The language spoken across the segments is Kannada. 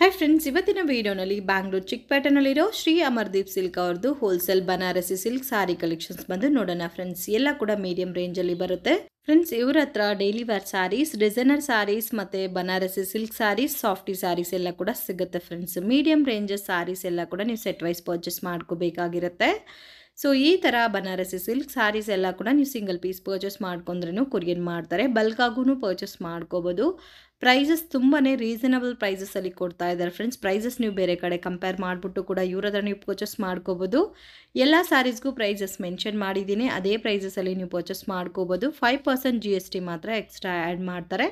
ಹಾಯ್ ಫ್ರೆಂಡ್ಸ್ ಇವತ್ತಿನ ವಿಡಿಯೋನಲ್ಲಿ ಬ್ಯಾಂಗ್ಳೂರು ಚಿಕ್ಕಪೇಟೆನಲ್ಲಿರೋ ಶ್ರೀ ಅಮರ್ದೀಪ್ ಸಿಲ್ಕ್ ಅವ್ರದ್ದು wholesale Banarasi silk sari collections ಬಂದು ನೋಡೋಣ ಫ್ರೆಂಡ್ಸ್ ಎಲ್ಲ ಕೂಡ ಮೀಡಿಯಂ ರೇಂಜಲ್ಲಿ ಬರುತ್ತೆ. ಫ್ರೆಂಡ್ಸ್ ಇವ್ರ ಹತ್ರ daily wear saris designer saris ಮತ್ತು ಬನಾರಸಿ ಸಿಲ್ಕ್ ಸಾರೀಸ್ ಸಾಫ್ಟಿ ಸಾರೀಸ್ ಎಲ್ಲ ಕೂಡ ಸಿಗುತ್ತೆ ಫ್ರೆಂಡ್ಸ್ ಮೀಡಿಯಂ ರೇಂಜಸ್ ಸಾರೀಸ್ ಎಲ್ಲ ಕೂಡ ನೀವು ಸೆಟ್ ವೈಸ್ ಪರ್ಚೇಸ್ ಮಾಡ್ಕೋಬೇಕಾಗಿರುತ್ತೆ. ಸೊ ಈ ಥರ ಬನಾರಸಿ ಸಿಲ್ಕ್ ಸಾರೀಸ್ ಎಲ್ಲ ಕೂಡ ನೀವು ಸಿಂಗಲ್ ಪೀಸ್ ಪರ್ಚೇಸ್ ಮಾಡ್ಕೊಂಡ್ರೂ ಕೊರಿಯರ್ ಮಾಡ್ತಾರೆ. ಬಲ್ಕಾಗೂ ಪರ್ಚೇಸ್ ಮಾಡ್ಕೋಬೋದು. ಪ್ರೈಸಸ್ ತುಂಬಾ ರೀಸನಬಲ್ ಪ್ರೈಸಸಲ್ಲಿ ಕೊಡ್ತಾ ಇದ್ದಾರೆ ಫ್ರೆಂಡ್ಸ್ ಪ್ರೈಸಸ್ ನೀವು ಬೇರೆ ಕಡೆ ಕಂಪೇರ್ ಮಾಡಿಬಿಟ್ಟು ಕೂಡ ಇವ್ರ ಹತ್ರ ನೀವು ಪರ್ಚೇಸ್ ಮಾಡ್ಕೋಬೋದು. ಎಲ್ಲ ಸ್ಯಾರೀಸ್ಗೂ ಪ್ರೈಸಸ್ ಮೆನ್ಷನ್ ಮಾಡಿದ್ದೀನಿ. ಅದೇ ಪ್ರೈಸಸಲ್ಲಿ ನೀವು ಪರ್ಚೇಸ್ ಮಾಡ್ಕೋಬೋದು. Five percent G S T ಮಾತ್ರ ಎಕ್ಸ್ಟ್ರಾ ಆ್ಯಡ್ ಮಾಡ್ತಾರೆ.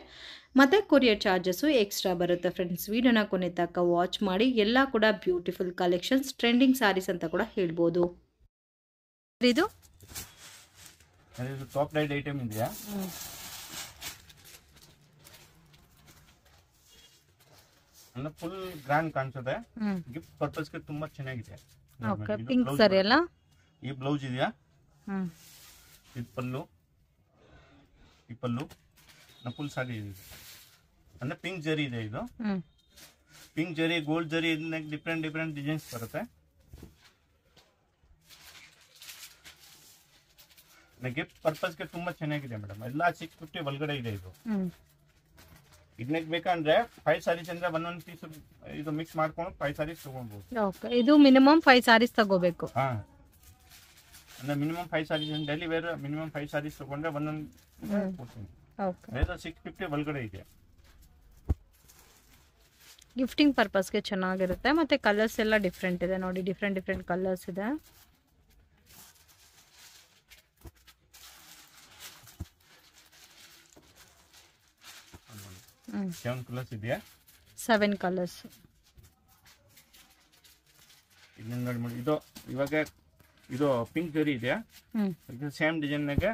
ಮತ್ತು ಕೊರಿಯರ್ ಚಾರ್ಜಸ್ಸು ಎಕ್ಸ್ಟ್ರಾ ಬರುತ್ತೆ ಫ್ರೆಂಡ್ಸ್ ವೀಡಿಯೋನ ಕೊನೆ ತಕ್ಕ ವಾಚ್ ಮಾಡಿ. ಎಲ್ಲ ಕೂಡ ಬ್ಯೂಟಿಫುಲ್ ಕಲೆಕ್ಷನ್ಸ್ ಟ್ರೆಂಡಿಂಗ್ ಸ್ಯಾರೀಸ್ ಅಂತ ಕೂಡ ಹೇಳ್ಬೋದು. ಇದು? ಇದು ಟಾಪ್ ಲೈಟ್ ಐಟಮ್ ಇದೆಯಾ? ಅಂದ್ರೆ ಫುಲ್ ಗ್ರ್ಯಾಂಡ್ ಕಾಣಿಸುತ್ತೆ. ಗಿಫ್ಟ್ ಪರ್ಪಸ್ಗೆ ತುಂಬಾ ಚೆನ್ನಾಗಿದೆ. ಓಕೆ ಪಿಂಕ್ blouse ಸರಿ ಅಲ್ಲ? ಈ ಬ್ಲೌಸ್ ಇದೆಯಾ? ಇದು ಪಲ್ಲು. ಈ ಪಲ್ಲು. ಫುಲ್ ಸಾರಿ ಇದೆ. ಅಂದ್ರೆ ಪಿಂಕ್ ಜರಿ ಇದೆ ಇದು. ಪಿಂಕ್ ಜರಿ ಗೋಲ್ಡ್ ಜರಿ ಇದನ್ನ ಡಿಫ್ರೆಂಟ್ ಡಿಫ್ರೆಂಟ್ ಡಿಸೈನ್ಸ್ ಬರುತ್ತೆ. ಗಿಫ್ಟ್ ಪರ್ಪಸ್ಗೆ ತುಂಬಾ ಚೆನ್ನಾಗಿದೆ ಮೇಡಮ್ ಎಲ್ಲ ಸಿಕ್ಸ್ ಫಿಫ್ಟಿ ಒಳಗಡೆ ಇದೆ ಇದು. ಇದಕ್ಕೆ ಬೇಕಂದ್ರೆ ಫೈವ್ ಸಾರೀಸ್ ಅಂದ್ರೆ ಒಂದೊಂದು ಪೀಸ್ ಇದು ಮಿಕ್ಸ್ ಮಾಡ್ಕೊಂಡು ಫೈವ್ ಸಾರೀಸ್ ತಗೊಳ್ಬಹುದು ಓಕೆ ಇದು ಮಿನಿಮಮ್ ಫೈವ್ ಸಾರೀಸ್ ತಗೋಬೇಕು. ಹಾ. ಅಂದ್ರೆ minimum five saris daily wear minimum five saris ತಗೊಂಡ್ರೆ ಒಂದೊಂದು ಕೊಡ್ತೀನಿ. ಓಕೆ ಸಿಕ್ಸ್ ಫಿಫ್ಟಿ ಒಳಗಡೆ ಇದೆ. ಗಿಫ್ಟಿಂಗ್ ಪರ್ಪಸ್ಗೆ ಚೆನ್ನಾಗಿರುತ್ತೆ ಮತ್ತೆ ಕಲರ್ಸ್ ಎಲ್ಲ ಡಿಫ್ರೆಂಟ್ ಇದೆ. ನೋಡಿ ಡಿಫ್ರೆಂಟ್ ಡಿಫ್ರೆಂಟ್ ಕಲರ್ಸ್ ಇದೆ. ಸೆವೆನ್ ಕಲರ್ಸ್ ಇದೆಯಾ? ಸೆವೆನ್ ಕಲರ್ಸ್ ಇದನ್ನ ನೋಡಿ ನೋಡಿ. ಇದು ಇವಾಗ ಇದು ಪಿಂಕ್ ಜರಿ ಇದೆಯಾ? ಇದು ಸೇಮ್ ಡಿಸೈನ್ನಾಗೆ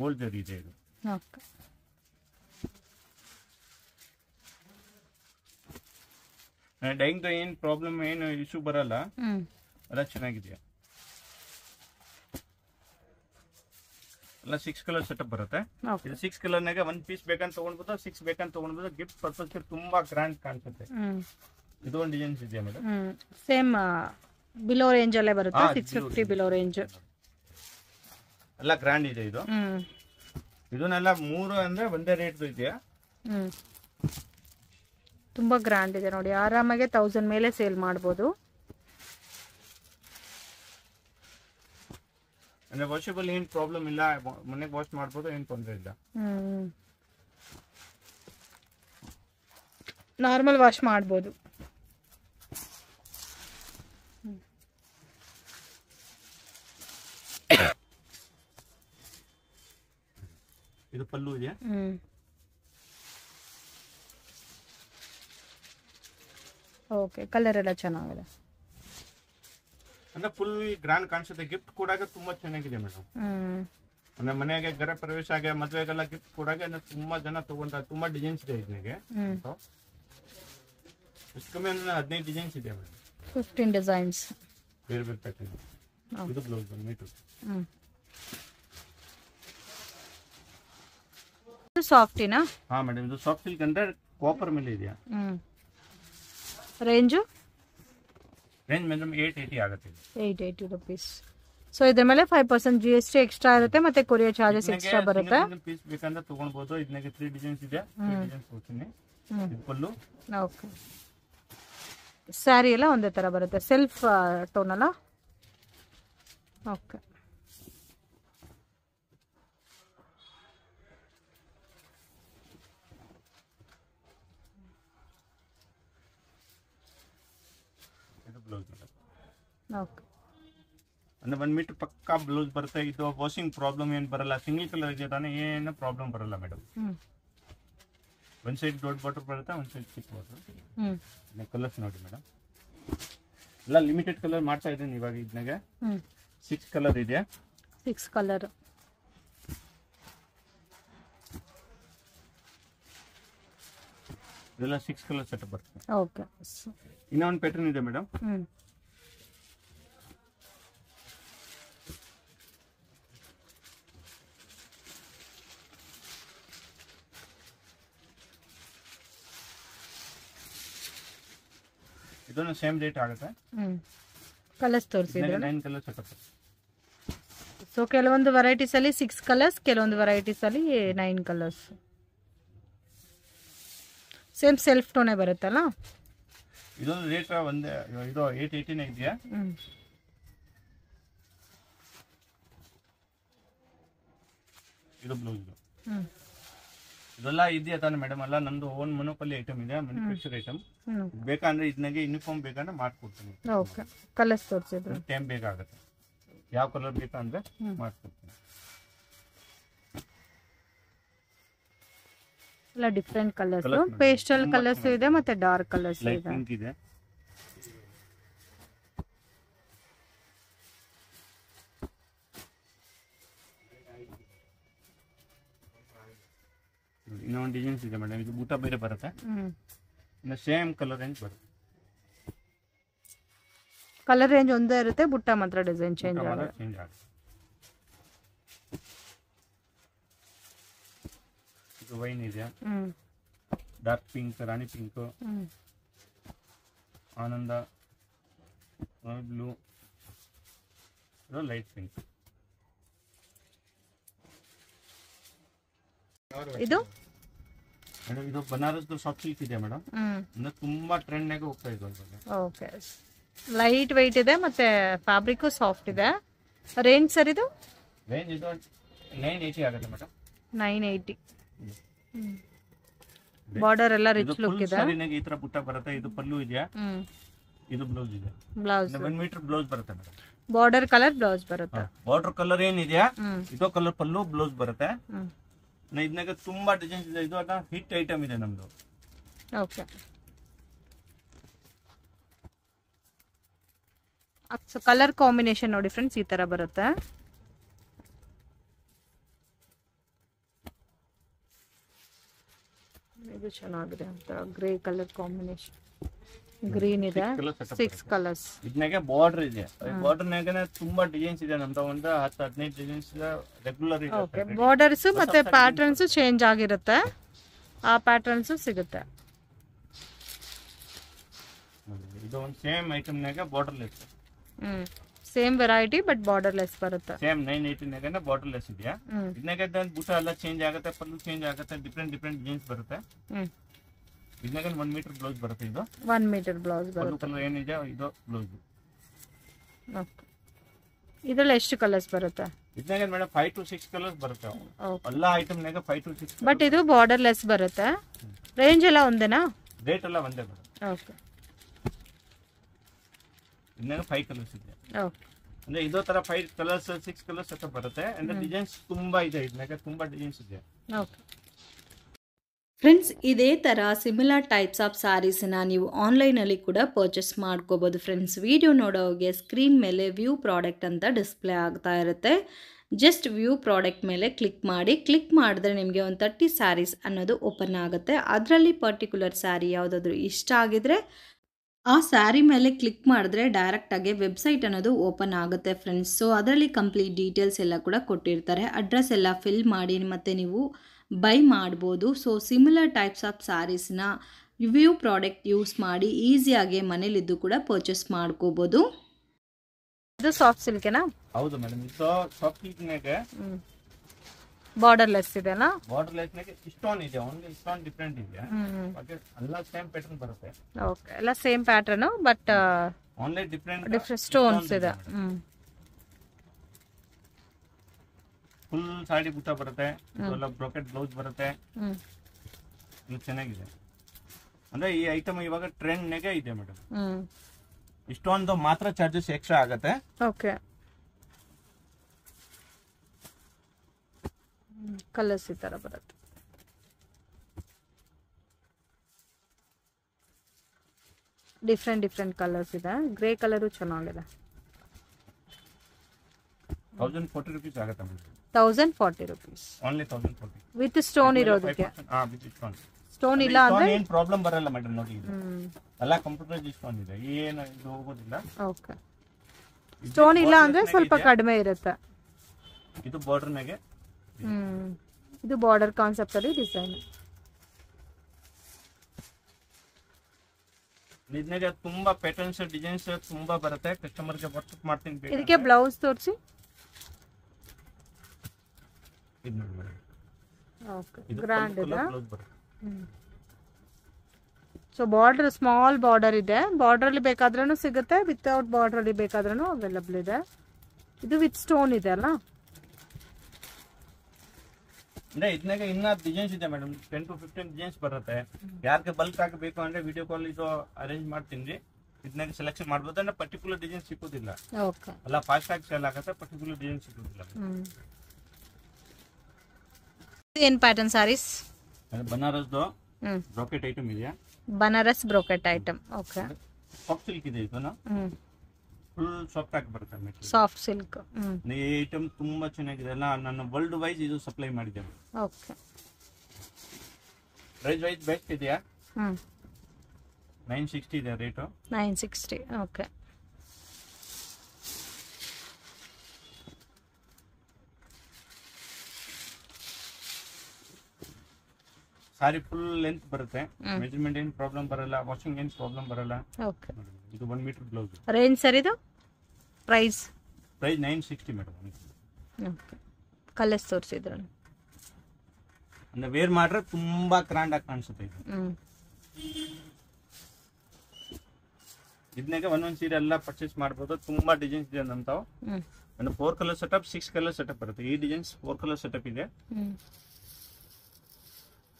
ಗೋಲ್ಡ್ ಜರಿ ಇದೆ ಇದು. ಓಕೆ ಡೈಯಿಂಗ್ ಏನು ಪ್ರಾಬ್ಲಮ್ ಏನು ಇಶ್ಯೂ ಬರಲ್ಲ? ಎಲ್ಲ ಚೆನ್ನಾಗಿದೆಯಾ? ಎಲ್ಲ ಸಿಕ್ಸ್ ಕಲರ್ ಸೆಟಪ್ ಬರುತ್ತೆ. ಸಿಕ್ಸ್ ಇದು ಸಿಕ್ಸ್ ಕಲರ್ನಾಗ ಒನ್ ಪೀಸ್ ಬೇಕಂತ ತಗೊಂಡ್ಬೋದು ಸಿಕ್ಸ್ ಬೇಕಂತ ತಗೊಂಡ್ಬೋದು ಗಿಫ್ಟ್ ಪರ್ಪಸ್ ತುಂಬಾ ಗ್ರ್ಯಾಂಡ್ ಕಾಣಿಸುತ್ತೆ. ಇದು ಒಂದು ಡಿಸೈನ್ಸ್ ಇದೆಯಾ ಮೇಡಮ್ ಸೇಮ್ ಬಿಲೋ ರೇಂಜ್ ಅಲ್ಲೇ ಬರುತ್ತೆ ಸಿಕ್ಸ್ ಫಿಫ್ಟಿ ಬಿಲೋ ರೇಂಜ್ ಎಲ್ಲ ಗ್ರ್ಯಾಂಡ್ ಇದೆ ಇದು. ಇದನ್ನೆಲ್ಲ ಮೂರು ಅಂದ್ರೆ ಒಂದೇ ರೇಟ್ ಇದೆಯಾ? ತುಂಬಾ ತುಂಬ ಗ್ರ್ಯಾಂಡ್ ಇದೆ ನೋಡಿ ಆರಾಮಾಗೆ ತೌಸಂಡ್ ಮೇಲೆ ಸೇಲ್ ಮಾಡ್ಬೋದು. ಅಂದ್ರೆ ವಾಷಬಲ್ ಏನ್ ಪ್ರಾಬ್ಲಮ್ ಇಲ್ಲ ಮನೆಗೆ ವಾಶ್ ಮಾಡ್ಬೋದು ಏನ್ ತೊಂದರೆ ಇಲ್ಲ. ನಾರ್ಮಲ್ ವಾಶ್ ಮಾಡ್ಬೋದು. ಇದು ಪಲ್ಲು ಇದೆಯಾ? ಹ್ಞೂ ಓಕೆ ಕಲರ್ ಎಲ್ಲ ಚೆನ್ನಾಗಿದೆ. ಅಂದ್ರೆ ಫುಲ್ ಗ್ರ್ಯಾಂಡ್ ಕಾಣಿಸುತ್ತೆ. ಗಿಫ್ಟ್ ಕೊಡಾಗ ತುಂಬಾ ಚೆನ್ನಾಗಿದೆ ಮೇಡಮ್ ಹ್ಞೂ ಅಂದ್ರೆ ಮನೆಗೆ ಗೃಹ ಪ್ರವೇಶ ಆಗಿ ಮದುವೆಗೆಲ್ಲ ಗಿಫ್ಟ್ ಕೊಡಾಗ ಅಂದ್ರೆ ತುಂಬಾ ಜನ ತಗೊಂತಾರೆ ತುಂಬಾ ಡಿಸೈನ್ಸ್ ಇದೆ ಇದಕ್ಕೆ ಹ್ಞೂ ಎಷ್ಟು ಕಮ್ಮಿ ಅಂದ್ರೆ ಹದಿನೈದು ಡಿಸೈನ್ಸ್ ಇದೆ ಮೇಡಮ್ ಫಿಫ್ಟೀನ್ ಡಿಸೈನ್ಸ್ ಬೇರೆ ಬೇರೆ ಪ್ಯಾಟರ್ನ್ ಇದು ಬ್ಲೌಸ್ ಮೀಟರ್ ಹ್ಞೂ ಇದು ಸಾಫ್ಟಿನಾ ಹಾ ಮೇಡಮ್ ಇದು ಸಾಫ್ಟ್ ಸಿಲ್ಕ್ ಅಂದ್ರೆ ಕಾಪರ್ ಮೇಲೆ ಇದೆಯಾ? ಹ್ಞೂ range range madam eight eighty ಆಗುತ್ತೆ ಏಯ್ಟ್ ಏಯ್ಟಿ ರುಪೀಸ್ ಸೊ ಇದ್ರ ಮೇಲೆ five percent G S T extra ಇರುತ್ತೆ ಮತ್ತೆ ಕೊರಿಯರ್ ಚಾರ್ಜಸ್ ಎಕ್ಸ್ಟ್ರಾ ಬರುತ್ತೆ. ಪೀಸ್ ಬೇಕಂದ್ರೆ ತಗೊಳ್ಬಹುದು ಇದನ್ನಾಗೆ ತ್ರೀ ಡಿಸೈನ್ಸ್ ಇದೆ. ಡಿಸೈನ್ಸ್ ಕೊಡ್ತೀನಿ. ಹ್ಞೂ ಓಕೆ ಸ್ಯಾರಿ ಎಲ್ಲ ಒಂದೇ ಥರ ಬರುತ್ತೆ. ಸೆಲ್ಫ್ ಟೋನ್ ಅಲ್ಲ? ಓಕೆ ಇದು ಬ್ಲೌಸ್ ಮೇಡಮ್ ಓಕೆ ಅಂದ್ರೆ ಒನ್ ಮೀಟರ್ ಪಕ್ಕಾ ಬ್ಲೌಸ್ ಬರುತ್ತೆ. ಇದು ವಾಷಿಂಗ್ ಪ್ರಾಬ್ಲಮ್ ಏನು ಬರಲ್ಲ. ಸಿಂಗಲ್ ಕಲರ್ ಇದೆ ತಾನೇ ಏನು ಪ್ರಾಬ್ಲಮ್ ಬರಲ್ಲ ಮೇಡಮ್ ಒಂದ್ ಸೈಡ್ ದೊಡ್ಡ ಬಾಟರ್ ಬರುತ್ತೆ ಒಂದ್ ಸೈಡ್ ಚಿಕ್ಕ ಬಾಟರ್ ಕಲರ್ಸ್ ನೋಡಿ ಮೇಡಮ್ ಎಲ್ಲ ಲಿಮಿಟೆಡ್ ಕಲರ್ ಮಾಡ್ತಾ ಇದ್ದೀನಿ ಇವಾಗ ಇದನ್ನಾಗೆ ಹ್ಞೂ ಸಿಕ್ಸ್ ಕಲರ್ ಇದೆ. ಸಿಕ್ಸ್ ಕಲರ್ ಇದೆಲ್ಲ ಸಿಕ್ಸ್ ಕಲರ್ ಸೆಟ್ ಬರುತ್ತೆ. ಓಕೆ ಇನ್ನೊಂದು ಪ್ಯಾಟರ್ನ್ ಇದೆ ಮೇಡಮ್ ಇದನ್ನು ಸೇಮ್ ರೇಟ್ ಆಗುತ್ತೆ. ಹ್ಮ್. ಕಲರ್ಸ್ ತೋರಿಸಿದ್ರೆ ನೈನ್ ಕಲರ್ಸ್ ಆಗುತ್ತೆ ಸೊ ಕೆಲವೊಂದು ವೆರೈಟೀಸ್ ಅಲ್ಲಿ ಸಿಕ್ಸ್ ಕಲರ್ಸ್ ಕೆಲವೊಂದು ವೆರೈಟೀಸ್ ಅಲ್ಲಿ ನೈನ್ ಕಲರ್ಸ್ ಸೇಮ್ ಸೆಲ್ಫ್ ಟೋನೇ ಬರುತ್ತಲ್ಲ? ಇದೊಂದು ರೇಟ್ ಒಂದೇ ಇದು ಏಟ್ ಏಯ್ಟಿನೇ ಇದೆಯಾ? ಹ್ಮ್. ಇದು ಬ್ಲೌಸ್ ಹ್ಮ್. ಇದೆಲ್ಲ ಇದೆಯಾ ತಾನೆ ಮೇಡಮ್ ಅಲ್ಲ ನಂದು ಓನ್ ಮೊನೋಪಲ್ಲಿ ಐಟಮ್ ಇದೆ ಮ್ಯಾನುಫ್ಯಾಕ್ಚರ್ ಐಟಮ್ ಬೇಕಂದ್ರೆ ಇದನ್ನಾಗೆ ಯೂನಿಫಾರ್ಮ್ ಬೇಕಂದ್ರೆ ಮಾಡ್ಕೊಡ್ತೀನಿ. ಓಕೆ. ಕಲರ್ಸ್ ತೋರಿಸಿದ್ರು. ಟೈಮ್ ಬೇಕಾಗುತ್ತೆ. ಯಾವ ಕಲರ್ ಬೇಕಂದ್ರೆ ಮಾಡ್ಕೊಡ್ತೀನಿ. ಎಲ್ಲ ಡಿಫ್ರೆಂಟ್ ಕಲರ್ಸ್ ಪೇಸ್ಟಲ್ ಕಲರ್ಸ್ ಇದೆ ಮತ್ತೆ ಡಾರ್ಕ್ ಕಲರ್ಸ್ ಇದೆ. ಇದೆ. ಇನ್ನೊಂದು ಡಿಸೈನ್ಸ್ ಇದೆ ಮೇಡಮ್ ಇದು ಬೂಟ ಬೇರೆ ಬರುತ್ತೆ. ಇನ್ನು ಸೇಮ್ ಕಲರ್ ರೇಂಜ್ ಬರುತ್ತೆ. ಕಲರ್ ರೇಂಜ್ ಒಂದೇ ಇರುತ್ತೆ ಬುಟ್ಟ ಮಾತ್ರ ಡಿಸೈನ್ ಚೇಂಜ್ ಆಗುತ್ತೆ. ಚೇಂಜ್ ಆಗುತ್ತೆ. ಇದು ವೈನ್ ಇದೆ. ಡಾರ್ಕ್ ಪಿಂಕ್ ರಾಣಿ ಪಿಂಕ್ ಆನಂದ ಬ್ಲೂ ಲೈಟ್ ಪಿಂಕ್ ಇದು? ಮೇಡಮ್ ಇದು ಬನಾರಸ್ ಸಾಫ್ಟ್ ಸಿಲ್ಕ್ ಇದೆ ಮೇಡಮ್ ಅಂದ್ರೆ ತುಂಬಾ ಟ್ರೆಂಡ್ನಾಗ ಹೋಗ್ತಾ ಇದೆ ಓಕೆ ಲೈಟ್ ವೆಯ್ಟ್ ಇದೆ ಮತ್ತೆ ಫ್ಯಾಬ್ರಿಕ್ ಸಾಫ್ಟ್ ಇದೆ. ರೇಂಜ್ ಸರ್ ಇದು? ರೇಂಜ್ ಇದು ನೈನ್ ಏಯ್ಟಿ ಆಗುತ್ತೆ ಮೇಡಮ್ ನೈನ್ ಏಯ್ಟಿ ಬಾರ್ಡರ್ ಎಲ್ಲ ರಿಚ್ ಲುಕ್ ಇದೆ. ಸಾರಿನಾಗ ಈ ತರ ಪುಟ್ಟ ಬರುತ್ತೆ. ಇದು ಪಲ್ಲು ಇದೆಯಾ? ಇದು ಬ್ಲೌಸ್ ಇದೆ. ಬ್ಲೌಸ್ 1 ಮೀಟರ್ ಬ್ಲೌಸ್ ಬರುತ್ತೆ ಮೇಡಮ್ ಬಾರ್ಡರ್ ಕಲರ್ ಬ್ಲೌಸ್ ಬರುತ್ತೆ. ಬಾರ್ಡರ್ ಕಲರ್ ಏನಿದೆಯಾ? ಇದು ಕಲರ್ ಪಲ್ಲು ಬ್ಲೌಸ್ ಬರುತ್ತೆ. ನ- ತುಂಬಾ ಡಿಸೈನ್ಸ್ ಇದೆ. ಇದು ಹಿಟ್ ಐಟಮ್ ಇದೆ ನಮ್ದು. ಓಕೆ ಕಲರ್ ಕಾಂಬಿನೇಷನ್ ನೋಡಿ ಫ್ರೆಂಡ್ಸ್ ಈ ತರ ಬರುತ್ತೆ. ಇದು ಚೆನ್ನಾಗಿದೆ ಅಂತ ಗ್ರೇ ಕಲರ್ ಕಾಂಬಿನೇಷನ್ ಗ್ರೀನ್ ಇದೆ. ಸಿಕ್ಸ್ ಕಲರ್ಸ್ ಇದ್ನಾಗೆ ಬಾರ್ಡರ್ ಇದೆ. ಬಾರ್ಡರ್ನಾಗ ತುಂಬಾ ಡಿಸೈನ್ಸ್ ಇದೆ ನಮ್ದು ಒಂದು ಹತ್ತು ಹದಿನೈದು ಡಿಸೈನ್ಸ್ ರೆಗ್ಯುಲರ್ ಇದೆ ಬಾರ್ಡರ್ಸ್ ಮತ್ತೆ ಪ್ಯಾಟರ್ನ್ಸ್ ಚೇಂಜ್ ಆಗಿರುತ್ತೆ. ಆ ಪ್ಯಾಟರ್ನ್ಸ್ ಸಿಗುತ್ತೆ. ಇದು ಒಂದು ಸೇಮ್ ಐಟಮ್ನಾಗ ಬಾರ್ಡರ್ ಲೆಸ್ ಹ್ಮ್. Same variety but borderless ಬರುತ್ತೆ. ಸೇಮ್ ನೈನ್ ಏಯ್ಟಿನಾಗ ಬಾರ್ಡರ್ ಲೆಸ್ ಇದೆಯಾ? ಇದನ್ನಾಗ ಬುಟ್ಟ ಎಲ್ಲ ಚೇಂಜ್ ಆಗುತ್ತೆ ಪಲ್ಲು ಚೇಂಜ್ ಆಗುತ್ತೆ ಡಿಫ್ರೆಂಟ್ ಡಿಫ್ರೆಂಟ್ ಡಿಸೈನ್ಸ್ ಬರುತ್ತೆ. ಇದನ್ನಾಗ ಒನ್ ಮೀಟರ್ ಬ್ಲೌಸ್ ಬರುತ್ತೆ ಇದು? ಒನ್ ಮೀಟರ್ ಬ್ಲೌಸ್ ಬರುತ್ತೆ. ಕಲರ್ ಏನಿದೆ ಇದು ಬ್ಲೌಸ್ ಓಕೆ ಇದ್ರಲ್ಲಿ ಎಷ್ಟು ಕಲರ್ಸ್ ಬರುತ್ತೆ? ಇದನ್ನಾಗ madam five to six colours ಬರುತ್ತೆ ಎಲ್ಲ ಐಟಮ್ನಾಗ ಫೈವ್ ಟು ಸಿಕ್ಸ್ ಬಟ್ ಇದು ಬಾರ್ಡರ್ ಲೆಸ್ ಬರುತ್ತೆ. ರೇಂಜ್ ಎಲ್ಲ ಒಂದೇನಾ? ರೇಟ್ ಎಲ್ಲ ಒಂದೇ ಬರುತ್ತೆ. ಓಕೆ ಇದನ್ನಾಗ ಫೈವ್ ಕಲರ್ಸ್ ಇದೆ. ಓಕೆ ಅಂದ್ರೆ ಇದೇ ತರ ಫೈವ್ ಕಲರ್ಸ್ ಸಿಕ್ಸ್ ಕಲರ್ಸ್ ಅಂತ ಬರುತ್ತೆ. ಅಂದ್ರೆ ಡಿಸೈನ್ಸ್ ತುಂಬಾ ಇದೆ. ಇದನ್ನಾಗ ತುಂಬಾ ಡಿಸೈನ್ಸ್ ಇದೆ. ಓಕೆ ಫ್ರೆಂಡ್ಸ್, ಇದೇ ಥರ ಸಿಮಿಲರ್ ಟೈಪ್ಸ್ ಆಫ್ ಸ್ಯಾರೀಸನ್ನ ನೀವು ಆನ್ಲೈನಲ್ಲಿ ಕೂಡ ಪರ್ಚೇಸ್ ಮಾಡ್ಕೋಬೋದು ಫ್ರೆಂಡ್ಸ್. ವಿಡಿಯೋ ನೋಡೋಗೆ ಸ್ಕ್ರೀನ್ ಮೇಲೆ ವ್ಯೂ ಪ್ರಾಡಕ್ಟ್ ಅಂತ ಡಿಸ್ಪ್ಲೇ ಆಗ್ತಾ ಇರುತ್ತೆ. ಜಸ್ಟ್ ವ್ಯೂ ಪ್ರಾಡಕ್ಟ್ ಮೇಲೆ ಕ್ಲಿಕ್ ಮಾಡಿ ಕ್ಲಿಕ್ ಮಾಡಿದ್ರೆ ನಿಮಗೆ ಒಂದು ತರ್ಟಿ ಸ್ಯಾರೀಸ್ ಅನ್ನೋದು ಓಪನ್ ಆಗುತ್ತೆ. ಅದರಲ್ಲಿ ಪರ್ಟಿಕ್ಯುಲರ್ ಸ್ಯಾರಿ ಯಾವುದಾದ್ರೂ ಇಷ್ಟ ಆಗಿದ್ರೆ ಆ ಸ್ಯಾರಿ ಮೇಲೆ ಕ್ಲಿಕ್ ಮಾಡಿದ್ರೆ ಡೈರೆಕ್ಟಾಗಿ ವೆಬ್ಸೈಟ್ ಅನ್ನೋದು ಓಪನ್ ಆಗುತ್ತೆ ಫ್ರೆಂಡ್ಸ್. ಸೊ ಅದರಲ್ಲಿ ಕಂಪ್ಲೀಟ್ ಡೀಟೇಲ್ಸ್ ಎಲ್ಲ ಕೂಡ ಕೊಟ್ಟಿರ್ತಾರೆ. ಅಡ್ರೆಸ್ ಎಲ್ಲ ಫಿಲ್ ಮಾಡಿ ಮತ್ತು ನೀವು ಬೈ ಮಾಡ್ಬೋದು. ಸೊ ಸಿಮಿಲರ್ ಟೈಪ್ಸ್ ಆಫ್ ಸ್ಯಾರೀಸ್ನ ವ್ಯೂ ಪ್ರಾಡಕ್ಟ್ ಯೂಸ್ ಮಾಡಿ ಈಸಿಯಾಗಿ ಮನೇಲಿದ್ದು ಕೂಡ ಪರ್ಚೇಸ್ ಮಾಡ್ಕೋಬೋದು. ಇದು ಸಾಫ್ಟ್ ಸಿಲ್ಕೆನಾ ಹೌದು ಮೇಡಮ್ ಇದು ಸಾಫ್ಟ್ ಸಿಲ್ಕ್ನಾಗ ಹ್ಮ್. ಬಾರ್ಡರ್ ಲೆಸ್ ಇದೆನಾ ಬಾರ್ಡರ್ ಲೈಟ್ನಾಗ ಇಷ್ಟೊಂದು ಇದೆ ಓನ್ಲಿ ಇಷ್ಟೊಂದು ಡಿಫ್ರೆಂಟ್ ಇದೆ. ಹ್ಮ್. ಹಾಗೆ ಎಲ್ಲ ಸೇಮ್ ಪ್ಯಾಟರ್ನ್ ಬರುತ್ತೆ. ಓಕೆ ಎಲ್ಲ same pattern but only different different stones ಇದೆ ಹ್ಮ್ ಫುಲ್ ಸಾಡಿ ಬುಟ್ಟ ಬರುತ್ತೆ ಇದೆಲ್ಲ ಬ್ರೋಕೆಟ್ ಬ್ಲೌಸ್ ಬರುತ್ತೆ. ಇದು ಚೆನ್ನಾಗಿದೆ. ಅಂದ್ರೆ ಈ ಐಟಮ್ ಇವಾಗ ಟ್ರೆಂಡ್ ನಾಗೆ ಇದೆ ಮೇಡಮ್ ಇಷ್ಟೊಂದು ಮಾತ್ರ ಚಾರ್ಜಸ್ ಎಕ್ಸ್ಟ್ರಾ ಆಗತ್ತೆ. ಓಕೆ. ಕಲರ್ಸ್ ಈ ತರ ಬರುತ್ತೆ. ಡಿಫ್ರೆಂಟ್ ಡಿಫ್ರೆಂಟ್ ಕಲರ್ಸ್ ಇದೆ. ಗ್ರೇ ಕಲರು ಚೆನ್ನಾಗಿದೆ. ತೌಸಂಡ್ ಫೋರ್ಟಿ ರುಪೀಸ್ ಆಗುತ್ತೆ madam thousand forty rupees only thousand forty with stone ಇರೋದಕ್ಕೆ ಹಾ ವಿತ್ ಇಷ್ಟೊಂದು ಸ್ಟೋನ್ ಇಲ್ಲ ಅಂದ್ರೆ ಏನ್ ಪ್ರಾಬ್ಲಮ್ ಬರಲ್ಲ ಮೇಡಮ್ ನೋಡಿ ಇದು. ಹ್ಮ್. ಎಲ್ಲ ಕಂಪ್ಯೂಟರ್ ಇಷ್ಟೊಂದು ಇದೆ. ಏನು ಇದು ಹೋಗೋದಿಲ್ಲ? ಓಕೆ ಸ್ಟೋನ್ ಇಲ್ಲ ಅಂದ್ರೆ borderless ಸ್ವಲ್ಪ ನಾಗೆ ಕಡಿಮೆ ಇರುತ್ತೆ. ಇದೆ. ಇದು ಬಾರ್ಡರ್ನಾಗೆ ಹ್ಮ್. ಇದು ಬಾರ್ಡರ್ ಕಾನ್ಸೆಪ್ಟ್ ಅಲ್ಲಿ ಡಿಸೈನ್ ಇದನ್ನೇ ತುಂಬಾ ಪ್ಯಾಟರ್ನ್ಸ್ ಡಿಸೈನ್ಸ್ ತುಂಬಾ ಬರುತ್ತೆ. ಕಸ್ಟಮರ್ಗೆ ವಾಟ್ಸಪ್ ಮಾಡ್ತೀನಿ ಬೇಕಾದ್ರೆ. ಇದಕ್ಕೆ ಬ್ಲೌಸ್ ತೋರಿಸಿ. ಇದ್ ನೋಡಿ madam. ಓಕೆ ಇದು? ಗ್ರ್ಯಾಂಡ್ ಇದೆ ಬರುತ್ತೆ. ಸೊ ಬಾರ್ಡರ್ ಸ್ಮಾಲ್ ಬಾರ್ಡರ್ ಇದೆ. ಬಾರ್ಡರ್ ಅಲ್ಲಿ ಬೇಕಾದ್ರೂ ಸಿಗುತ್ತೆ. ವಿತೌಟ್ ಬಾರ್ಡರ್ ಅಲ್ಲಿ ಬೇಕಾದ್ರೂ ಅವೈಲಬಲ್ ಇದೆ. ಇದು ವಿತ್ ಸ್ಟೋನ್ ಇದೆ ಅಲ್ಲ? ಅಂದ್ರೆ ಇದನ್ನಾಗ ಇನ್ನ ಡಿಸೈನ್ಸ್ ಇದೆ madam ten to fifteen designs ಬರುತ್ತೆ. ಯಾರಿಗೆ ಬಲ್ಕ್ ಆಗಿ ಬೇಕು ಅಂದ್ರೆ ವಿಡಿಯೋ ಕಾಲ್ ಇದು ಅರೇಂಜ್ ಮಾಡ್ತೀನಿ. ಇದನ್ನಾಗ ಸೆಲೆಕ್ಷನ್ ಮಾಡ್ಬೋದು. ಅಂದ್ರೆ ಪರ್ಟಿಕ್ಯುಲರ್ ಡಿಸೈನ್ ಸಿಗೋದಿಲ್ಲ. ಓಕೆ. ಅಲ್ಲ ಫಾಸ್ಟ್ ಆಗಿ ಸೇಲ್ ಆಗುತ್ತೆ ಪರ್ಟಿಕ್ಯುಲರ್ ಡಿಸೈನ್ ಸಿಗೋದಿಲ್ಲ. ಏನ್ ಪ್ಯಾಟರ್ನ್ ಸಾರೀಸ್ ಬನಾರಸ್ ಬನಾರಸ್ದು ಬ್ರೋಕೆಟ್ ರಾಕೆಟ್ ಐಟಮ್ ಇದೆಯಾ? Banaras brocade item okay soft silk ಇದೆ ಇದು ಫುಲ್ ಸಾಫ್ಟ್ ಆಗಿ ಬರುತ್ತೆ ಸಾಫ್ಟ್ ಸಿಲ್ಕ್ ಈ ಐಟಮ್ ತುಂಬಾ ಚೆನ್ನಾಗಿದೆ. ಅಲ್ಲ ನಾನು ವರ್ಲ್ಡ್ ವೈಸ್ ಇದು ಸಪ್ಲೈ ಮಾಡಿದ್ದೇನೆ. ಓಕೆ ಪ್ರೈಸ್ ವೈಸ್ ಬೆಸ್ಟ್ ಇದೆಯಾ? ನೈನ್ ಸಿಕ್ಸ್ಟಿ ಇದೆ rate nine sixty okay sari full length ಬರುತ್ತೆ. ಮೆಜರ್ಮೆಂಟ್ ಏನ್ ಪ್ರಾಬ್ಲಮ್ ಬರಲ್ಲ ವಾಷಿಂಗ್ ಏನ್ ಪ್ರಾಬ್ಲಮ್ ಬರಲ್ಲ. ಓಕೆ ಇದು one metre blouse range sir ಇದು? Price price nine sixty madam okay colours ತೋರಿಸಿದ್ರು ಅಂದ್ರೆ ವೇರ್ ಮಾಡ್ರೆ ತುಂಬಾ ಗ್ರ್ಯಾಂಡ್ ಆಗಿ ಕಾಣಿಸುತ್ತೆ ಇದು. ಇದನ್ನಾಗ ಒಂದೊಂದ್ ಸೀರೆ ಎಲ್ಲ ಪರ್ಚೇಸ್ ಮಾಡ್ಬೋದು. ತುಂಬಾ ಡಿಸೈನ್ಸ್ ಇದೆ ಅಂತ. ಒಂದು four colour setup six colour setup ಬರುತ್ತೆ. ಈ ಡಿಸೈನ್ಸ್ ಫೋರ್ ಕಲರ್ ಸೆಟಪ್ ಇದೆ.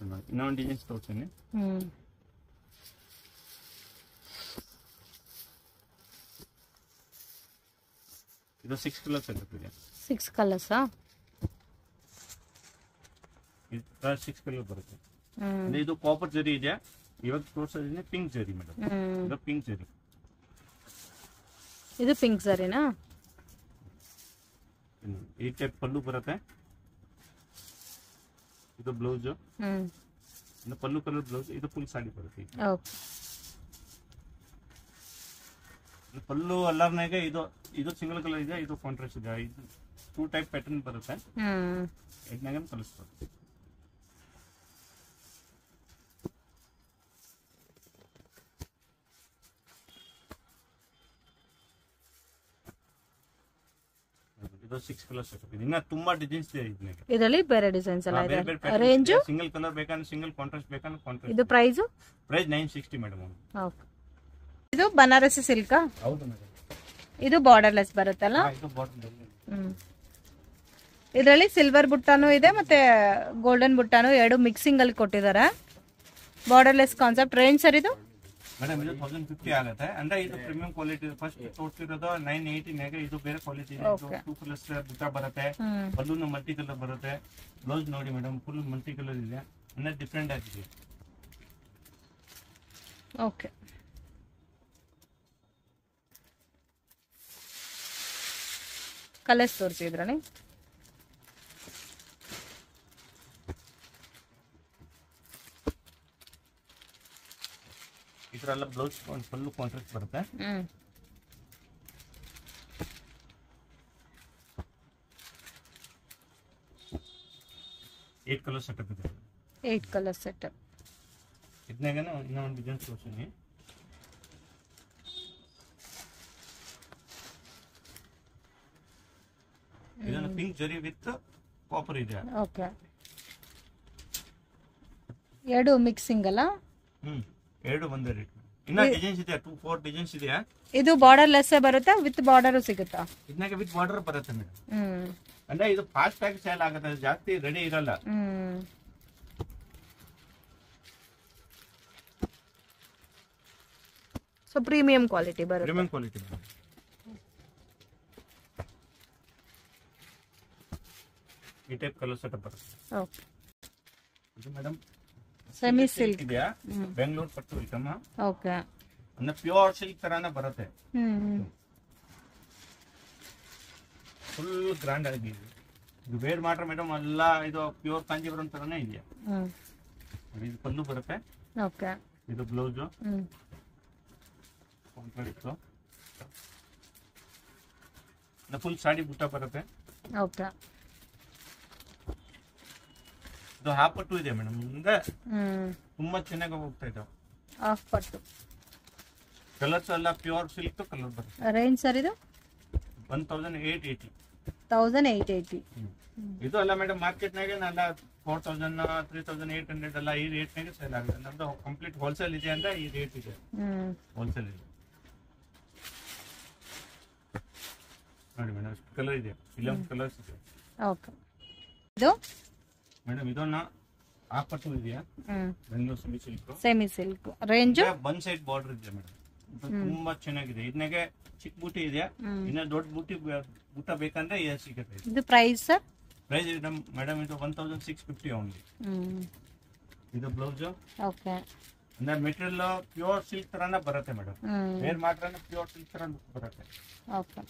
ಹ್ಮ್ ಇನ್ನೊಂದು ಡಿಸೈನ್ಸ್ ತೋರಿಸ್ತೀನಿ ಹ್ಮ್ ಇದು ಸಿಕ್ಸ್ ಕಲರ್ ಸೆಟಪ್ ಇದೆ ಸಿಕ್ಸ್ ಕಲರ್ಸಾ ಇದು ಸಿಕ್ಸ್ ಕಲರ್ ಬರುತ್ತೆ ಹ್ಮ್ ಅಂದ್ರೆ ಇದು ಕಾಪರ್ ಜರಿ ಇದೆ ಇವಾಗ ತೋರ್ಸೋದಿದೆ ಪಿಂಕ್ ಜರಿ ಮೇಡಮ್ ಹ್ಮ್. ಇದು ಪಿಂಕ್ ಜರಿ ಇದು ಪಿಂಕ್ ಸರಿನಾ ಈ ಟೈಪ್ ಪಲ್ಲು ಬರುತ್ತೆ. ಇದು ಬ್ಲೌಸ್. ಪಲ್ಲು ಕಲರ್ ಬ್ಲೌಸ್ ಇದು ಫುಲ್ ಸಾಡಿ ಬರುತ್ತೆ ಪಲ್ಲು ಅಲ್ಲರ್ನಾಗ ಇದು ಇದು ಸಿಂಗಲ್ ಕಲರ್ ಇದೆ ಇದು ಕಾಂಟ್ರಾಸ್ಟ್ ಇದೆ. ಇದು ಟೂ ಟೈಪ್ ಪ್ಯಾಟರ್ನ್ ಬರುತ್ತೆ. ಇದನ್ನಾಗ ಕಲಿಸ್ಬೋದು ಇದು ಸಿಕ್ಸ್ ಕಲರ್ ಸೆಟಪ್ ಇನ್ನ ತುಂಬಾ ಡಿಸೈನ್ಸ್ ಇದೆ ಇದನ್ನಾಗ ಇದರಲ್ಲಿ ಬೇರೆ ಡಿಸೈನ್ಸ್ ಎಲ್ಲ ಇದೆ. ರೇಂಜು ಸಿಂಗಲ್ ಕಲರ್ ಬೇಕಂದ್ರೆ ಸಿಂಗಲ್ ಕಾಂಟ್ರಾಸ್ಟ್ ಬೇಕಂದ್ರೆ ಕಾಂಟ್ರಾಸ್ಟ್ ಇದು ಪ್ರೈಸ್ ಪ್ರೈಸ್ 960 ಮೇಡಂ ಓಕೆ ಇದು ಬನಾರಸಿ ಸಿಲ್ಕ್ ಹೌದು ಮೇಡಮ್ ಇದು ಬಾರ್ಡರ್ಲೆಸ್ ಬರುತ್ತಲ್ಲ? ಇದು ಹ್ಮ್. ಇದರಲ್ಲಿ ಸಿಲ್ವರ್ ಬುಟ್ಟಾನು ಇದೆ ಮತ್ತೆ ಗೋಲ್ಡನ್ ಬುಟ್ಟಾನು ಎರಡು ಮಿಕ್ಸಿಂಗ್ ಅಲ್ಲಿ ಕೊಟ್ಟಿದ್ದಾರೆ. ಬಾರ್ಡರ್ಲೆಸ್ ಕಾನ್ಸೆಪ್ಟ್ ರೇಂಜ್ ಸರ್ ಇದು? ಮೇಡಮ್ ಇದು ತೌಸಂಡ್ ಫಿಫ್ಟಿ ಆಗುತ್ತೆ. ಅಂದ್ರೆ ಇದು ಪ್ರೀಮಿಯಂ ಕ್ವಾಲಿಟಿ ಫಸ್ಟ್ ತೋರಿಸಿರೋದು ನೈನ್ ಏಯ್ಟಿ ಮೇಗ ಇದು ಬೇರೆ ಕ್ವಾಲಿಟಿ ಇದೆ. ಟೂ ಕಲರ್ಸ್ ಬುಟ್ಟ ಬರುತ್ತೆ. ಬಲೂನ್ ಮಲ್ಟಿ ಕಲರ್ ಬರುತ್ತೆ. ಬ್ಲೌಸ್ ನೋಡಿ ಮೇಡಮ್ ಫುಲ್ ಮಲ್ಟಿ ಕಲರ್ ಇದೆ. ಅಂದ್ರೆ ಡಿಫ್ರೆಂಟ್ ಆಗಿದೆ. ಓಕೆ ಕಲರ್ಸ್ ತೋರಿಸಿ ಇದ್ರಲ್ಲಿ ಇದರೆಲ್ಲ ಬ್ಲೌಸ್ ಫುಲ್ ಕಾಂಟ್ರಾಕ್ಟ್ ಬರುತ್ತೆ. ಹ್ಮ್. ಏಟ್ ಕಲರ್ ಸೆಟಪ್ ಇದೆ. ಏಟ್ ಕಲರ್ ಸೆಟ್ ಇದನ್ನಾಗ ಇನ್ನೂ ಒಂದು ಡಿಸೈನ್ ತೋರಿಸ್ತೀನಿ ಇದನ್ನು ಪಿಂಕ್ ಜರಿ ವಿತ್ ಕಾಪರ್ ಇದೆ. ಓಕೆ ಎರಡು ಮಿಕ್ಸಿಂಗ್ ಅಲ್ಲ? ಹ್ಮ್. ಎರಡು ರೇಟ್ ಇನ್ನ ಡಿಸೈನ್ಸ್ ಇದೆ ಟೂ ಫೋರ್ ಡಿಸೈನ್ಸ್ ಇದು. ಬಾರ್ಡರ್ಲೆಸ್ ಬರುತ್ತಾ ವಿತ್ ಬಾರ್ಡರ್ ಸಿಗುತ್ತಾ? ಇದನ್ನಾಗ ವಿತ್ ಬಾರ್ಡರ್ ಬರುತ್ತೆ ಮೇಡಮ್ ಹ್ಮ್. ಅಂದ್ರೆ ಇದು ಫಾಸ್ಟ್ ಆಗಿ ಸೇಲ್ ಆಗುತ್ತೆ ಜಾಸ್ತಿ ರೆಡಿ ಇರಲ್ಲ. ಹ್ಮ್. ಸೊ ಪ್ರೀಮಿಯಂ ಕ್ವಾಲಿಟಿ ಬರುತ್ತೆ. ಪ್ರೀಮಿಯಂ ಕ್ವಾಲಿಟಿ ಈ ಟೈಪ್ ಕಲರ್ ಸೆಟಪ್ ಬರುತ್ತೆ. ಓಕೆ ಇದು ಮೇಡಮ್ ಸೆಮಿ ಸಿಲ್ಕ್ ಇದೆಯಾ? ಬೆಂಗಳೂರು ಪಟ್ಟು ಐಟಮ್ ಓಕೆ ಅಂದ್ರೆ ಪ್ಯೂರ್ ಸಿಲ್ಕ್ ತರಾನೇ ಬರುತ್ತೆ. ಫುಲ್ ಗ್ರ್ಯಾಂಡ್ ಆಗಿದೆ ಇದು. ವೇರ್ ಮಾಡ್ರೆ ಮೇಡಮ್ ಎಲ್ಲ ಇದು ಪ್ಯೂರ್ ಕಾಂಜೀವರಂ ತರಾನೇ ಇದೆಯಾ ಇದು ಪಲ್ಲು ಬರುತ್ತೆ. ಓಕೆ ಇದು ಬ್ಲೌಸು ಹ್ಮ್. ಫುಲ್ ಸಾಡಿ ಬುಟ್ಟ ಬರುತ್ತೆ. ಓಕೆ ಇದು ಹಾಫ್ ಪಟ್ಟು ಇದೆ ಮೇಡಮ್. ಮುಂದೆ ತುಂಬಾ ಚೆನ್ನಾಗಿ ಹೋಗ್ತಾ ಇದಾವೆ ಹಾಫ್ ಪಟ್ಟು ಕಲರ್ಸ್ ಎಲ್ಲ ಪ್ಯೂರ್ ಸಿಲ್ಕ್ ಕಲರ್ ಬರುತ್ತೆ. ರೇಂಜ್ ಸರ್ ಇದು? One thousand eight eighty thousand eight eighty ಇದು ಅಲ್ಲ ಮೇಡಮ್ ಮಾರ್ಕೆಟ್ನಾಗೆ ಎಲ್ಲ four thousand three thousand eight hundred ಎಲ್ಲ ಈ ರೇಟ್ನಾಗೆ ಸೇಲ್ ಆಗುತ್ತೆ. ನಮ್ದು ಕಂಪ್ಲೀಟ್ ಹೋಲ್ಸೇಲ್ ಇದೆ ಅಂದ್ರೆ ಈ ರೇಟ್ ಇದೆ. ಹೋಲ್ಸೇಲ್ ಇದೆ. ನೋಡಿ ಮೇಡಮ್ ಕಲರ್ ಇದೆ. ಫಿಲಮ್ ಕಲರ್ಸ್ ಇದೆ. ಓಕೆ ಇದು? ಮೇಡಮ್ ಇದನ್ನ ಆಪಟ್ಟು ಇದೆಯಾ? Bengaluru semi silk semi silk range one side border ಇದೆ ಮೇಡಮ್. ತುಂಬಾ ಚೆನ್ನಾಗಿದೆ. ಇದನ್ನಾಗೆ ಚಿಕ್ಕ ಬೂಟಿ ಇದೆ ಹ್ಮ್. ಇನ್ನ ದೊಡ್ಡ ಬೂಟಿ ಬೂಟ ಬೇಕಂದ್ರೆ ಇದು ಸಿಗುತ್ತೆ ಇದು. Price price sir? Price madam ಇದು one thousand six fifty only ಇದು ಬ್ಲೌಸ್ ಓಕೆ ಅಂದ್ರೆ ಮೆಟೀರಿಯಲ್ ಪ್ಯೂರ್ ಸಿಲ್ಕ್ ತರನ ಬರುತ್ತೆ ಮೇಡಮ್. ಬೇರೆ ವೇರ್ ಮಾತ್ರ ಪ್ಯೂರ್ ಸಿಲ್ಕ್ ತರ ಬರುತ್ತೆ. ಓಕೆ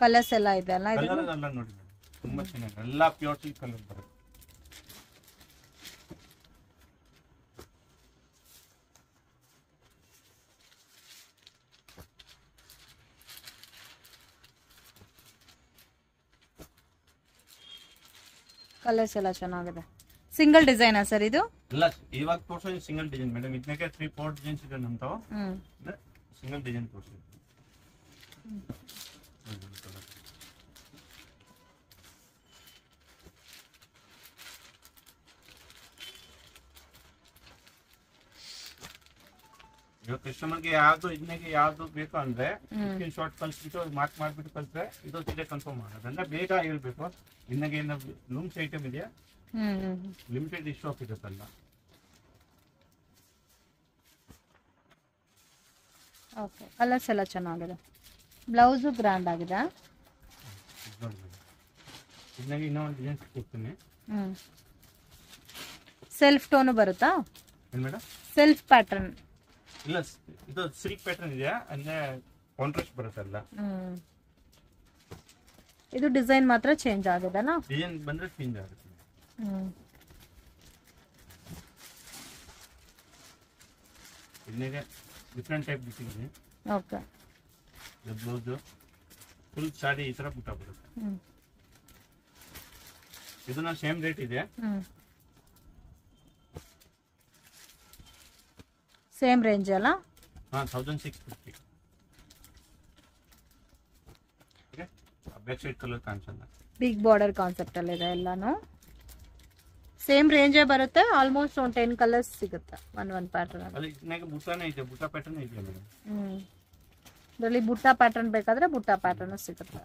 ಕಲರ್ಸ್ ಎಲ್ಲ ಇದೆ ಅಲ್ಲ ಇದು? ಕಲರ್ ಎಲ್ಲ ನೋಡಿ ತುಂಬಾ ಚೆನ್ನಾಗಿ ಎಲ್ಲಾ ಪ್ಯೂರ್ ಸಿಲ್ಕ್ ಕಲರ್ ಬರುತ್ತೆ. ಕಲರ್ಸ್ ಎಲ್ಲ ಚೆನ್ನಾಗಿದೆ. ಸಿಂಗಲ್ ಡಿಸೈನಾ ಸರ್ ಇದು? ಇಲ್ಲ ಇವಾಗ ತೋರಿಸೋದು ಸಿಂಗಲ್ ಡಿಸೈನ್ ಮೇಡಮ್ ಇದಕ್ಕೆ ತ್ರೀ ಫೋರ್ ಡಿಸೈನ್ಸ್ ಇದೆ ನಮ್ದು. ಸಿಂಗಲ್ ಡಿಸೈನ್ ತೋರಿಸಿ ಇವಾಗ ಕಸ್ಟಮರ್ಗೆ ಯಾವ್ದು ಇದನ್ನೆಗೆ ಯಾವ್ದು ಬೇಕು ಅಂದ್ರೆ ಸ್ಕ್ರೀನ್ ಶಾಟ್ ಕಳ್ಸ್ಬಿಟ್ಟು ಮಾರ್ಕ್ ಮಾಡ್ಬಿಟ್ಟು ಕಲ್ತ್ರೆ ಇದು ಸೀರೆ ಕನ್ಫರ್ಮ್ ಮಾಡೋದನ್ನ ಬೇಗ ಹೇಳ್ಬೇಕು. ಇನ್ನಗೆ ಏನು ಲೂಮ್ಸ್ ಐಟಮ್ ಇದೆಯಾ? ಲಿಮಿಟೆಡ್ ಇಶ್ಯೂ ಆಫ್ ಇರುತ್ತಲ್ಲ ಓಕೆ ಕಲರ್ಸ್ ಎಲ್ಲ ಚೆನ್ನಾಗಿದೆ. ಬ್ಲೌಸು ಗ್ರ್ಯಾಂಡ್ ಆಗಿದೆ. ಇದನ್ನಾಗಿ ಇನ್ನೂ ಒಂದು ಕೊಡ್ತೀನಿ. ಸೆಲ್ಫ್ ಟೋನು ಬರುತ್ತಾ? ಏನ್ ಮೇಡಮ್? ಸೆಲ್ಫ್ ಪ್ಯಾಟರ್ನ್ ಇಲ್ಲ ಇದು ಸಿಲ್ಕ್ ಪ್ಯಾಟರ್ನ್ ಇದೆಯಾ? ಅಂದ್ರೆ ಕಾಂಟ್ರಾಸ್ಟ್ ಬರುತ್ತೆ ಅಲ್ಲ. ಇದು ಡಿಸೈನ್ ಮಾತ್ರ ಚೇಂಜ್ ಆಗಿದೆನಾ? ಡಿಸೈನ್ ಬಂದ್ರೆ ಚೇಂಜ್ ಆಗುತ್ತೆ. ಹ್ಮ್. ಇದನ್ನೇ ಡಿಫ್ರೆಂಟ್ ಟೈಪ್ ಬಿಟ್ಟಿದ್ದೀನಿ. ಓಕೆ. ಬ್ಲೌಸು ಫುಲ್ ಸಾಡಿ ಈ ತರ ಬುಟ್ಟ ಬರುತ್ತೆ. ಹ್ಮ್. ಇದನ್ನ ಸೇಮ್ ರೇಟ್ ಇದೆ. ಸೇಮ್ ರೇಂಜ್ ಅಲ್ಲ? ಹಾ thousand six fifty big border concept ಅಲ್ಲಿ. ಇದೆ ಎಲ್ಲಾನು. ಸೇಮ್ ರೇಂಜೇ ಬರುತ್ತೆ ಆಲ್ಮೋಸ್ಟ್ ಒಂದು ಟೆನ್ ಕಲರ್ಸ್ ಸಿಗುತ್ತೆ ಒನ್ ಒನ್ ಪ್ಯಾಟರ್ನ್ ಅಲ್ಲಿ. ಇದನ್ನಾಗ ಬುಟ್ಟಾನೇ ಇದೆ ಬುಟ್ಟ ಪ್ಯಾಟರ್ನ್ ಇದೆ ಮೇಡಮ್? ಹ್ಮ್. ಇದರಲ್ಲಿ ಬುಟ್ಟ ಪ್ಯಾಟರ್ನ್ ಬೇಕಾದ್ರೆ ಬುಟ್ಟ ಪ್ಯಾಟರ್ನ್ ಸಿಗುತ್ತೆ.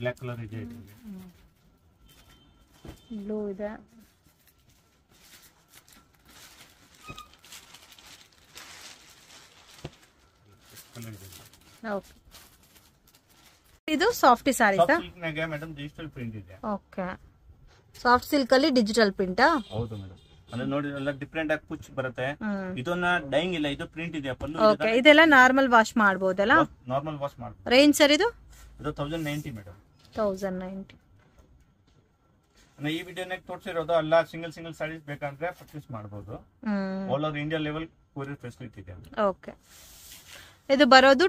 ಬ್ಲ್ಯಾಕ್ ಕಲರ್ ಇದೆ ಬ್ಲೂ ಇದೆ. ಓಕೆ. ಇದು ಸಾಫ್ಟಿ ಸಿಲ್ಕ್ನಾಗೆ ಮೇಡಮ್ ಡಿಜಿಟಲ್ ಪ್ರಿಂಟ್ ಇದೆ. ಓಕೆ. ಸಾಫ್ಟ್ ಸಿಲ್ಕ್ ಅಲ್ಲಿ ಡಿಜಿಟಲ್ ಪ್ರಿಂಟ್ ಹೌದು ಮೇಡಮ್ ಅಂದ್ರೆ ನೋಡಿ ಎಲ್ಲ ಡಿಫ್ರೆಂಟ್ ಆಗಿ ಕುಚ್ ಬರುತ್ತೆ. ಇದನ್ನ ಡೈಯಿಂಗ್ ಇಲ್ಲ ಇದು ಪ್ರಿಂಟ್ ಇದೆ ಪಲ್ಲು? ಓಕೆ ಇದೆಲ್ಲ ನಾರ್ಮಲ್ ವಾಶ್ ಮಾಡ್ಬೋದಲ್ಲ? ನಾರ್ಮಲ್ ವಾಶ್ ಮಾಡಬಹುದು ರೇಂಜ್ ಸರ್ ಇದು? ಇದು thousand ninety madam thousand ninety ಈ ವಿಡಿಯೋನಾಗ ತೋರಿಸಿರೋದು ಎಲ್ಲ ಸಿಂಗಲ್ ಸಿಂಗಲ್ ಸಾರೀಸ್ ಬೇಕಂದ್ರೆ ಪರ್ಚೇಸ್ ಮಾಡಬಹುದು all over India level courier facility ಇದೆ. ಓಕೆ. ಇದು ಬರೋದು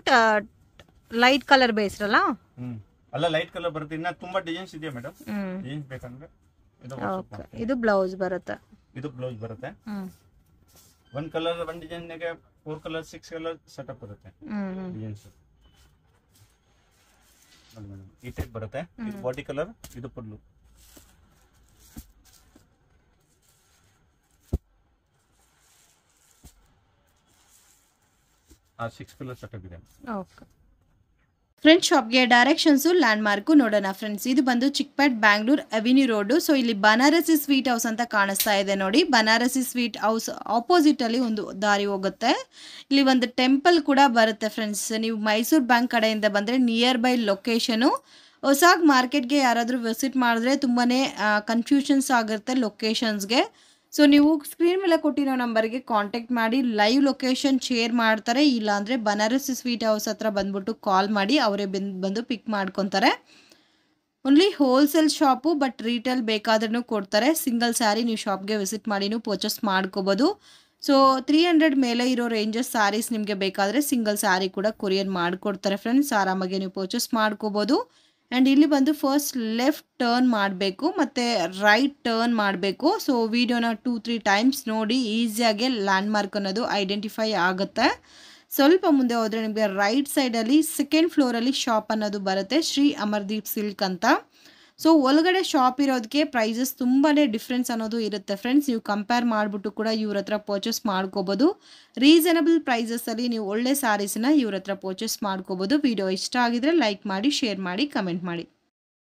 ಲೈಟ್ ಕಲರ್ ಬೇಸ್ರಲ್ಲ ಹ್ಮ್. ಅಲ್ಲ ಲೈಟ್ ಕಲರ್ ಬರುತ್ತೆ. ಇನ್ನ ತುಂಬಾ ಡಿಸೈನ್ಸ್ ಇದೆ ಮೇಡಮ್ ಏನು ಡಿಸೈನ್ಸ್ ಬೇಕಂದ್ರೆ? ಇದು ಓಕೆ ಇದು ಬ್ಲೌಸ್ ಬರುತ್ತೆ. ಇದು ಬ್ಲೌಸ್ ಬರುತ್ತೆ. ಹ್ಮ್. ಒನ್ ಕಲರ್ ಒನ್ ಡಿಸೈನ್ ನಾಗೆ four colour six colour setup ಬರುತ್ತೆ. ಹ್ಮ್ ಹ್ಮ್. ಡಿಸೈನ್ಸ್ ಈ ಟೈಪ್ ಬರುತ್ತೆ. ಇದು ಬಾಡಿ ಕಲರ್ ಇದು ಪಲ್ಲು. ಓಕೆ. ಫ್ರೆಂಡ್ಸ್ ಶಾಪ್ಗೆ ಡೈರೆಕ್ಷನ್ಸು ಲ್ಯಾಂಡ್ ಮಾರ್ಕು ನೋಡೋಣ ಫ್ರೆಂಡ್ಸ್ ಇದು ಬಂದು Chickpet Bangalore avenue road so ಇಲ್ಲಿ ಬನಾರಸಿ ಸ್ವೀಟ್ ಹೌಸ್ ಅಂತ ಕಾಣಿಸ್ತಾ ಇದೆ ನೋಡಿ. ಬನಾರಸಿ ಸ್ವೀಟ್ ಹೌಸ್ ಆಪೋಸಿಟ್ ಅಲ್ಲಿ ಒಂದು ದಾರಿ ಹೋಗುತ್ತೆ. ಇಲ್ಲಿ ಒಂದು ಟೆಂಪಲ್ ಕೂಡ ಬರುತ್ತೆ ಫ್ರೆಂಡ್ಸ್ ನೀವು ಮೈಸೂರು ಬ್ಯಾಂಕ್ ಕಡೆಯಿಂದ ಬಂದರೆ ನಿಯರ್ ಬೈ ಲೊಕೇಶನು ಹೊಸಾಗಿ ಮಾರ್ಕೆಟ್ಗೆ ಯಾರಾದರೂ ವಿಸಿಟ್ ಮಾಡಿದ್ರೆ ತುಂಬಾ ಕನ್ಫ್ಯೂಷನ್ಸ್ ಆಗುತ್ತೆ ಲೊಕೇಶನ್ಸ್ಗೆ ಸೊ ನೀವು ಸ್ಕ್ರೀನ್ ಮೇಲೆ ಕೊಟ್ಟಿರೋ ನಂಬರ್ಗೆ ಕಾಂಟ್ಯಾಕ್ಟ್ ಮಾಡಿ ಲೈವ್ ಲೊಕೇಶನ್ ಶೇರ್ ಮಾಡ್ತಾರೆ. ಇಲ್ಲಾಂದರೆ ಬನಾರಸ್ ಸ್ವೀಟ್ ಹೌಸ್ ಹತ್ರ ಬಂದ್ಬಿಟ್ಟು ಕಾಲ್ ಮಾಡಿ, ಅವರೇ ಬಂದು ಪಿಕ್ ಮಾಡ್ಕೊತಾರೆ. Only wholesale shop but retail ಬೇಕಾದ್ರೂ ಕೊಡ್ತಾರೆ. ಸಿಂಗಲ್ ಸ್ಯಾರಿ ನೀವು ಶಾಪ್ಗೆ ವಿಸಿಟ್ ಮಾಡಿನೂ ಪರ್ಚೇಸ್ ಮಾಡ್ಕೋಬೋದು. ಸೊ ತ್ರೀ ಹಂಡ್ರೆಡ್ ಮೇಲೆ ಇರೋ ರೇಂಜಸ್ ಸ್ಯಾರೀಸ್ ನಿಮಗೆ ಬೇಕಾದರೆ ಸಿಂಗಲ್ ಸ್ಯಾರಿ ಕೂಡ ಕೊರಿಯರ್ ಮಾಡಿಕೊಡ್ತಾರೆ ಫ್ರೆಂಡ್ಸ್ ಆರಾಮಾಗಿ ನೀವು ಪರ್ಚೇಸ್ ಮಾಡ್ಕೋಬೋದು. ಆ್ಯಂಡ್ ಇಲ್ಲಿ ಬಂದು ಫಸ್ಟ್ ಲೆಫ್ಟ್ ಟರ್ನ್ ಮಾಡಬೇಕು, ಮತ್ತು ರೈಟ್ ಟರ್ನ್ ಮಾಡಬೇಕು. ಸೊ ವಿಡಿಯೋನ ಟೂ ತ್ರೀ ಟೈಮ್ಸ್ ನೋಡಿ ಈಸಿಯಾಗಿ ಲ್ಯಾಂಡ್ಮಾರ್ಕ್ ಅನ್ನೋದು ಐಡೆಂಟಿಫೈ ಆಗುತ್ತೆ. ಸ್ವಲ್ಪ ಮುಂದೆ ಹೋದರೆ ನಿಮಗೆ ರೈಟ್ ಸೈಡಲ್ಲಿ ಸೆಕೆಂಡ್ ಫ್ಲೋರಲ್ಲಿ ಶಾಪ್ ಅನ್ನೋದು ಬರುತ್ತೆ, ಶ್ರೀ ಅಮರ್ದೀಪ್ ಸಿಲ್ಕ್ ಅಂತ. ಸೊ ಒಳಗಡೆ ಶಾಪ್ ಇರೋದಕ್ಕೆ ಪ್ರೈಸಸ್ ತುಂಬಾ ಡಿಫ್ರೆನ್ಸ್ ಅನ್ನೋದು ಇರುತ್ತೆ. ಫ್ರೆಂಡ್ಸ್ ನೀವು ಕಂಪೇರ್ ಮಾಡಿಬಿಟ್ಟು ಕೂಡ ಇವ್ರ ಹತ್ರ ಪರ್ಚೇಸ್ ಮಾಡ್ಕೋಬೋದು. ರೀಸನಬಲ್ ಪ್ರೈಸಸಲ್ಲಿ ನೀವು ಒಳ್ಳೆ ಸ್ಯಾರೀಸನ್ನ ಇವ್ರ ಹತ್ರ ಪರ್ಚೇಸ್ ಮಾಡ್ಕೋಬೋದು. ವಿಡಿಯೋ ಇಷ್ಟ ಆಗಿದ್ರೆ ಲೈಕ್ ಮಾಡಿ ಶೇರ್ ಮಾಡಿ ಕಮೆಂಟ್ ಮಾಡಿ.